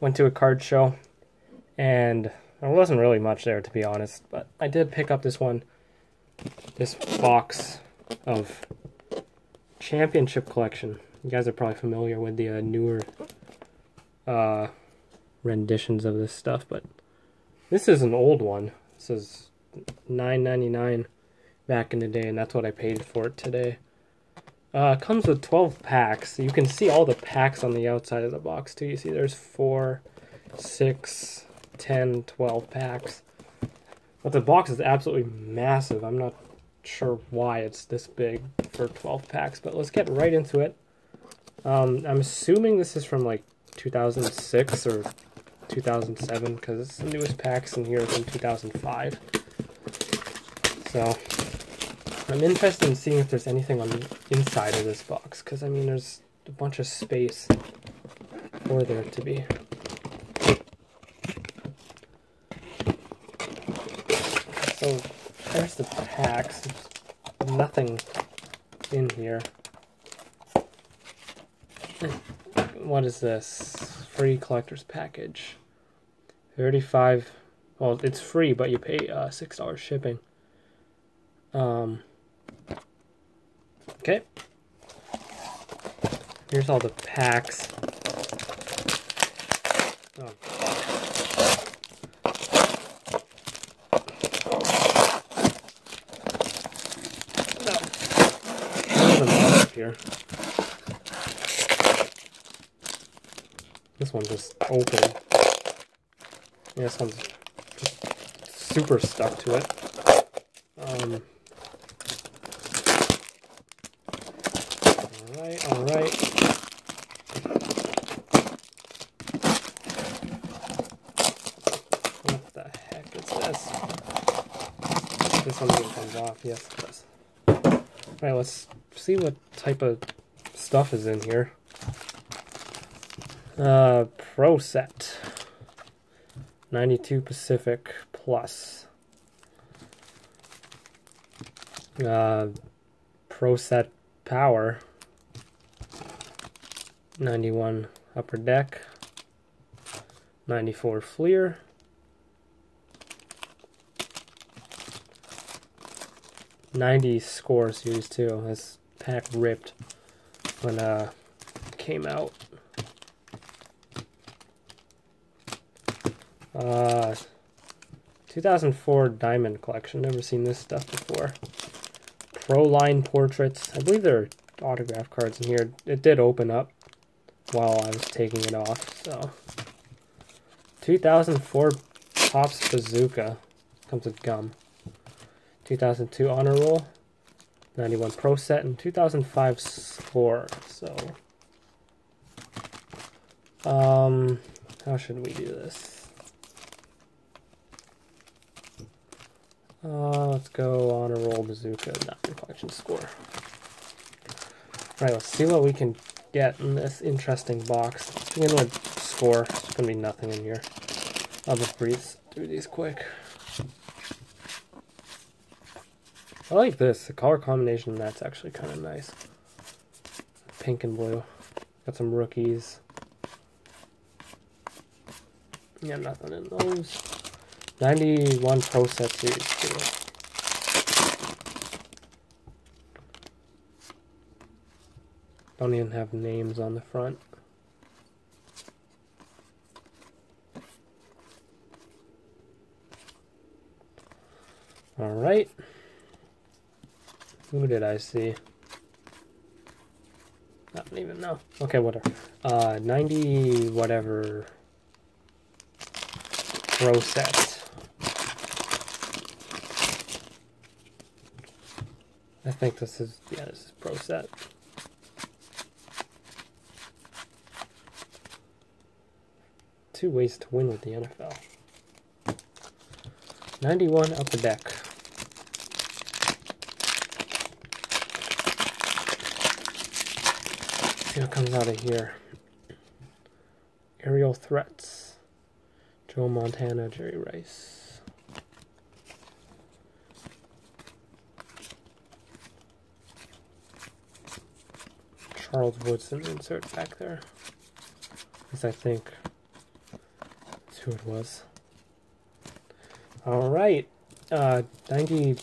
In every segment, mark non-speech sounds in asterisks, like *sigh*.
went to a card show, and there wasn't really much there to be honest. But I did pick up this one, this box of Championship Collection. You guys are probably familiar with the uh, newer uh, renditions of this stuff, but this is an old one. This is nine ninety nine back in the day, and that's what I paid for it today. Uh, comes with 12 packs. You can see all the packs on the outside of the box too. You see there's 4, 6, 10, 12 packs. But the box is absolutely massive. I'm not sure why it's this big for 12 packs, but let's get right into it. Um, I'm assuming this is from like 2006 or 2007 because the newest packs in here from 2005. So I'm interested in seeing if there's anything on the inside of this box, because I mean there's a bunch of space for there to be. So there's the packs. There's nothing in here. What is this? Free collector's package. 35 well it's free but you pay uh, $6 shipping. Um Okay. Here's all the packs. Oh. No. Here. This one just opened. Yeah, this one's just super stuck to it. Um, Alright, alright. What the heck is this? This one even comes off, yes it does. Alright, let's see what type of stuff is in here. Uh, Pro Set. 92 Pacific Plus. Uh, Pro Set Power. 91 Upper Deck, 94 Fleer, Ninety score series too. This pack ripped when uh came out. Uh, 2004 Diamond Collection. Never seen this stuff before. Pro Line Portraits. I believe there are autograph cards in here. It did open up while I was taking it off. So, 2004 Topps Bazooka comes with gum. 2002 Honor Roll, 91 Pro Set, and 2005 Score. So, um, how should we do this? Uh, let's go Honor Roll Bazooka, not Collection Score. All right, let's see what we can get in this interesting box. Let's begin with score. Going to be nothing in here. I'll just breeze through these quick. I like this. The color combination that's actually kind of nice. Pink and blue. Got some rookies. Yeah, nothing in those. 91 Pro Set Series too. Don't even have names on the front. Alright. Who did I see? I don't even know. Okay, whatever. Uh, 90 whatever pro set. I think this is, yeah, this is pro set. two ways to win with the NFL. 91 Upper Deck. What comes out of here. Aerial Threats. Joe Montana, Jerry Rice. Charles Woodson insert back there. Because I think who it was. All right, uh, 92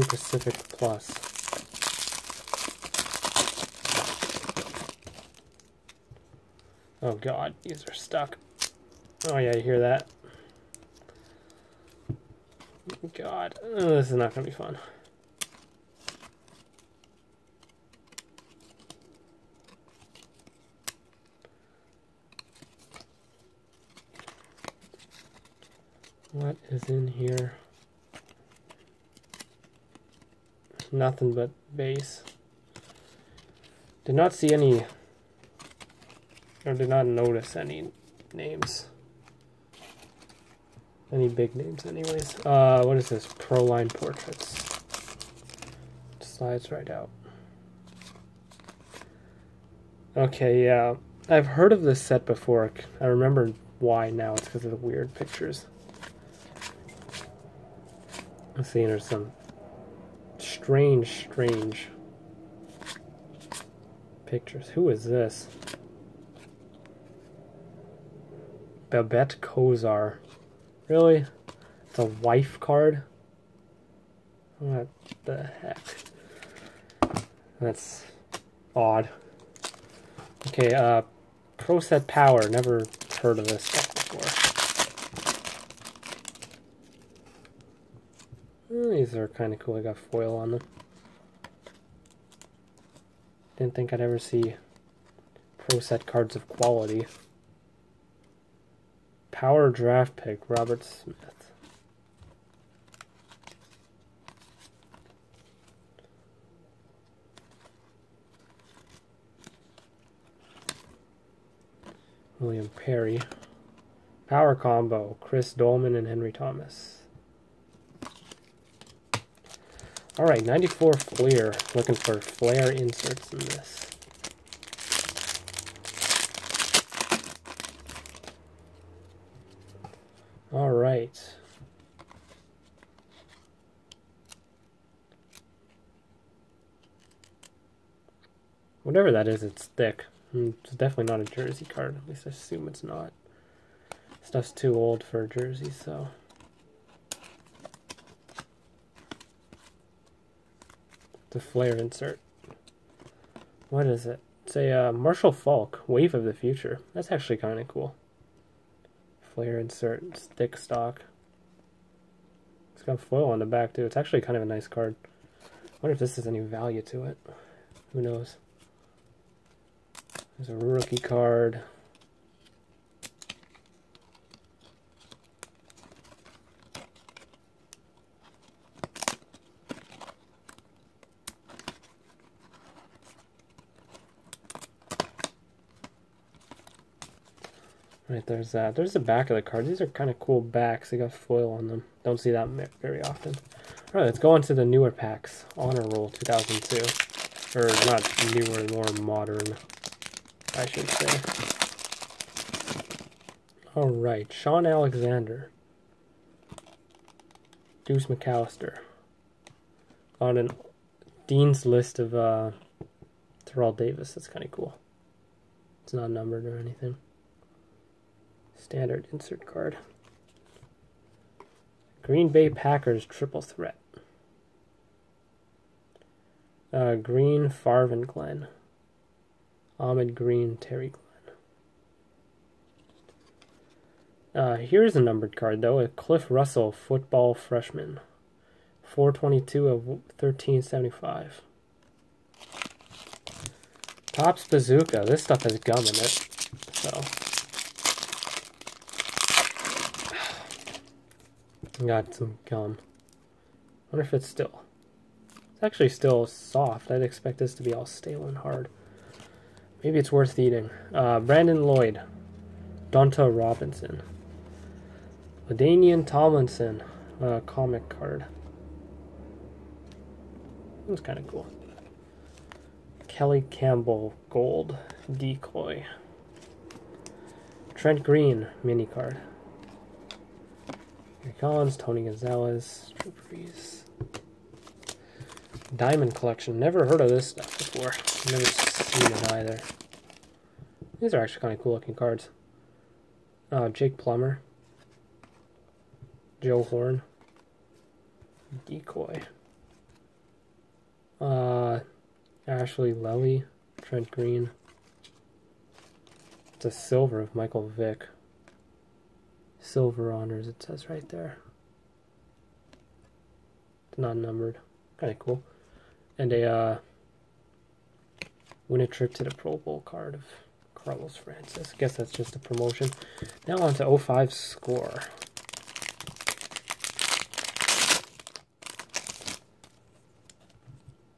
Pacific Plus. Oh god, these are stuck. Oh yeah, you hear that? God, oh, this is not gonna be fun. What is in here? Nothing but base. Did not see any, or did not notice any names. Any big names anyways. Uh, what is this? Proline Portraits. Slides right out. Okay, yeah. I've heard of this set before. I remember why now. It's because of the weird pictures. Let's see, there's some strange, strange pictures. Who is this? Babette Kosar. Really? It's a wife card? What the heck? That's odd. Okay, uh, Pro Set Power. Never heard of this stuff before. these are kind of cool. I got foil on them. Didn't think I'd ever see pro set cards of quality. Power draft pick, Robert Smith. William Perry. Power combo, Chris Doleman and Henry Thomas. All right, 94 Fleer. Looking for Flair inserts in this. All right. Whatever that is, it's thick. Hmm, it's definitely not a jersey card. At least I assume it's not. Stuff's too old for a jersey, so... the Flair insert. What is it? It's a uh, Marshall Faulk, Wave of the Future. That's actually kind of cool. Flair insert, thick stock. It's got foil on the back too. It's actually kind of a nice card. I wonder if this has any value to it. Who knows? There's a rookie card. Right, there's that. There's the back of the card. These are kind of cool backs. They got foil on them. Don't see that very often. All right, let's go on to the newer packs. Honor Roll 2002. Or not newer, more modern, I should say. All right, Shaun Alexander. Deuce McAllister. On an Dean's list of uh, Terrell Davis. That's kind of cool. It's not numbered or anything. Standard insert card. Green Bay Packers triple threat. Uh, Green, Farvin Glenn. Ahman Green, Terry Glenn. Uh, here's a numbered card, though. A Cliff Russell, football freshman. 422 of 1375. Topps Bazooka. This stuff has gum in it. So, *sighs* Got some gum. wonder if it's still... It's actually still soft. I'd expect this to be all stale and hard. Maybe it's worth eating. Uh, Brandon Lloyd. Dunta Robinson. LaDainian Tomlinson. Uh, comic card. That's kind of cool. Kelly Campbell Gold. Decoy. Trent Green mini card. Collins, Tony Gonzalez, Drew Brees. Diamond Collection. Never heard of this stuff before. Never seen it either. These are actually kind of cool looking cards. Uh, Jake Plummer. Joe Horn. Decoy. Uh, Ashley Lelie. Trent Green. It's a silver of Michael Vick. Silver honors, it says right there. It's not numbered. Kind of cool. And a uh, win a trip to the Pro Bowl card of Carlos Francis. I Guess that's just a promotion. Now on to 05 score.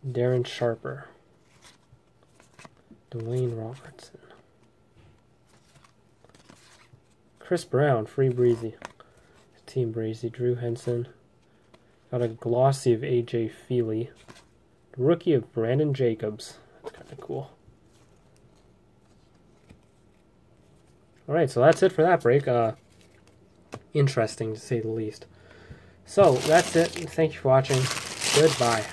Darren Sharper. Dewayne Robertson. Chris Brown, Free Breezy. Team Breezy. Drew Henson. Got a glossy of AJ Feeley. Rookie of Brandon Jacobs. That's kind of cool. Alright, so that's it for that break. Uh, interesting to say the least. So, that's it. Thank you for watching. Goodbye.